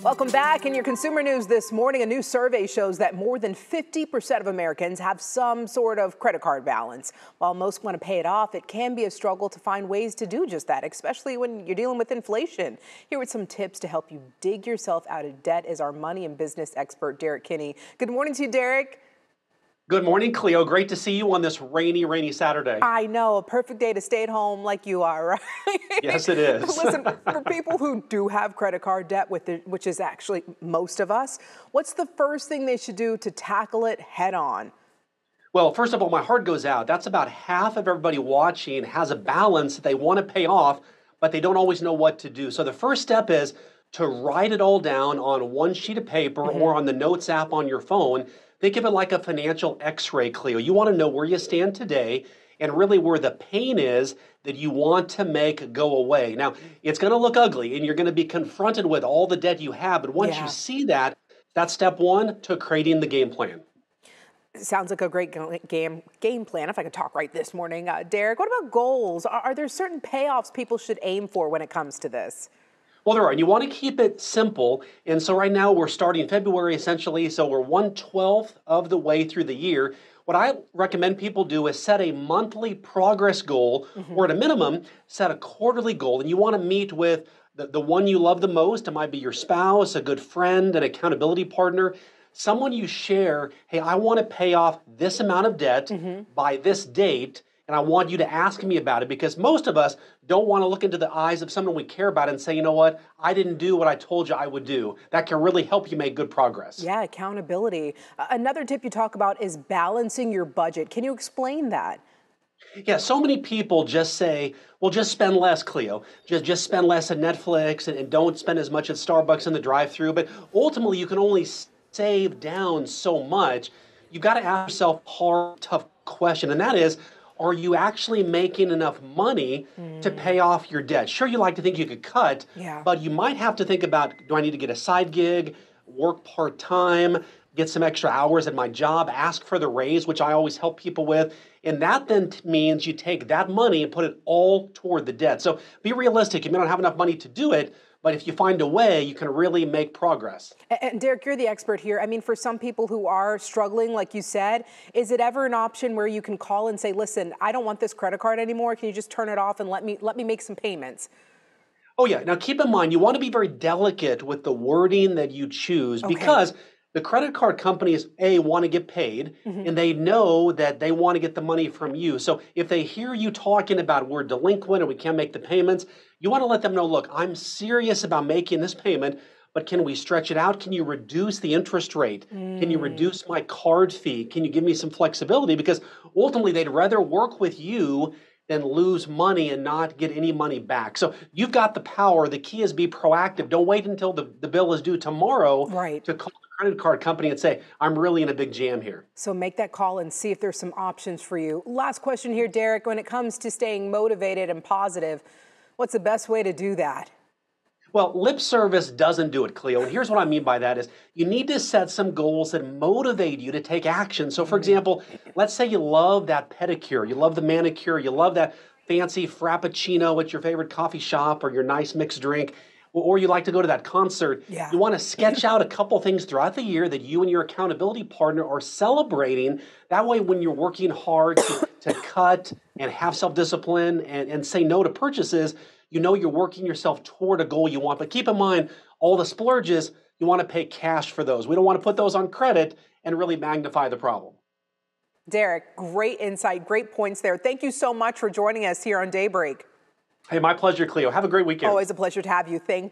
Welcome back. In your consumer news this morning, a new survey shows that more than 50% of Americans have some sort of credit card balance. While most want to pay it off, it can be a struggle to find ways to do just that, especially when you're dealing with inflation. Here with some tips to help you dig yourself out of debt is our money and business expert, Derrick Kinney. Good morning to you, Derrick. Good morning, Cleo. Great to see you on this rainy, rainy Saturday. I know, a perfect day to stay at home like you are, right? Yes, it is. Listen, for people who do have credit card debt, which is actually most of us, what's the first thing they should do to tackle it head on? Well, first of all, my heart goes out. That's about half of everybody watching has a balance that they want to pay off, but they don't always know what to do. So the first step is to write it all down on one sheet of paper mm-hmm. or on the Notes app on your phone Think of it like a financial x ray, Cleo. You want to know where you stand today and really where the pain is that you want to make go away. Now, it's going to look ugly and you're going to be confronted with all the debt you have. But once yeah. you see that, that's step one to creating the game plan. Sounds like a great game game plan. If I could talk right this morning, uh, Derrick. What about goals? Are, are there certain payoffs people should aim for when it comes to this? Well, there are, and you want to keep it simple. And so right now we're starting February essentially, so we're one twelfth of the way through the year. What I recommend people do is set a monthly progress goal, mm-hmm. or at a minimum, set a quarterly goal. And you want to meet with the, the one you love the most. It might be your spouse, a good friend, an accountability partner, someone you share, hey, I want to pay off this amount of debt mm-hmm. by this date and I want you to ask me about it because most of us don't want to look into the eyes of someone we care about and say, you know what, I didn't do what I told you I would do. That can really help you make good progress. Yeah, accountability. Another tip you talk about is balancing your budget. Can you explain that? Yeah, so many people just say, well, just spend less, Cleo. Just, just spend less at Netflix and, and don't spend as much at Starbucks in the drive through. But ultimately, you can only save down so much. You've got to ask yourself a hard, tough question, and that is, are you actually making enough money mm. to pay off your debt? Sure, you like to think you could cut, yeah. but you might have to think about do I need to get a side gig, work part time, get some extra hours at my job, ask for the raise, which I always help people with. And that then means you take that money and put it all toward the debt. So be realistic. You may not have enough money to do it, but if you find a way, you can really make progress. And Derrick, you're the expert here. I mean, for some people who are struggling, like you said, is it ever an option where you can call and say, "Listen, I don't want this credit card anymore. Can you just turn it off and let me let me make some payments?" Oh yeah. Now keep in mind, you want to be very delicate with the wording that you choose okay. because the credit card companies a want to get paid mm-hmm. and they know that they want to get the money from you so if they hear you talking about we're delinquent and we can't make the payments you want to let them know look i'm serious about making this payment but can we stretch it out can you reduce the interest rate mm. can you mm. reduce my card fee can you give me some flexibility because ultimately they'd rather work with you than lose money and not get any money back. So you've got the power. The key is be proactive. Don't wait until the, the bill is due tomorrow right. to call the credit card company and say, I'm really in a big jam here. So make that call and see if there's some options for you. Last question here, Derrick. When it comes to staying motivated and positive, what's the best way to do that? Well, lip service doesn't do it, Cleo. And here's what I mean by that is you need to set some goals that motivate you to take action. So for mm-hmm. example, let's say you love that pedicure, you love the manicure, you love that fancy frappuccino at your favorite coffee shop or your nice mixed drink or you like to go to that concert, yeah. you want to sketch out a couple things throughout the year that you and your accountability partner are celebrating. That way, when you're working hard to, to cut and have self discipline and, and say no to purchases, you know you're working yourself toward a goal you want. But keep in mind, all the splurges, you want to pay cash for those. We don't want to put those on credit and really magnify the problem. Derrick, great insight, great points there. Thank you so much for joining us here on Daybreak. Hey, my pleasure, Cleo. Have a great weekend. Always a pleasure to have you. Thank you.